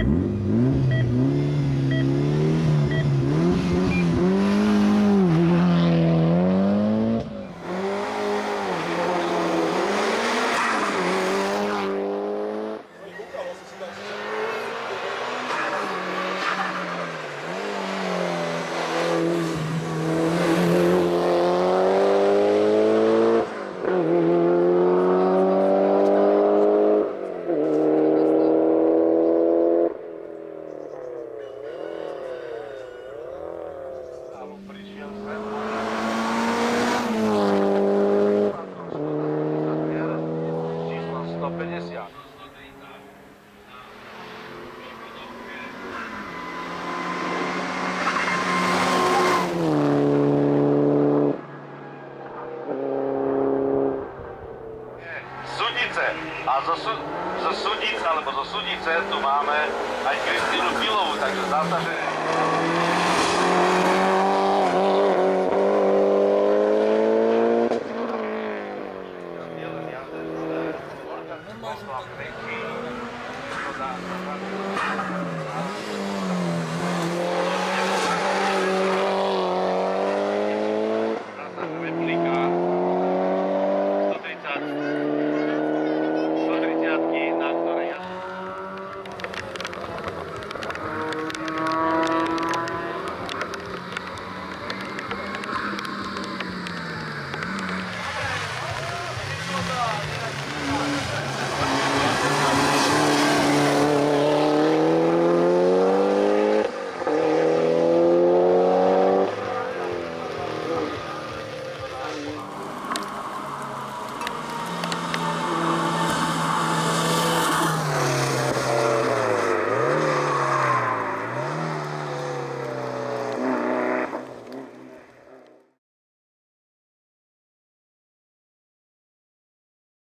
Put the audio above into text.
Mm-hmm. A zo, su, zo Sudic, alebo zo Sudice tu máme aj Kristínu Pilovu, takže zdá próximo,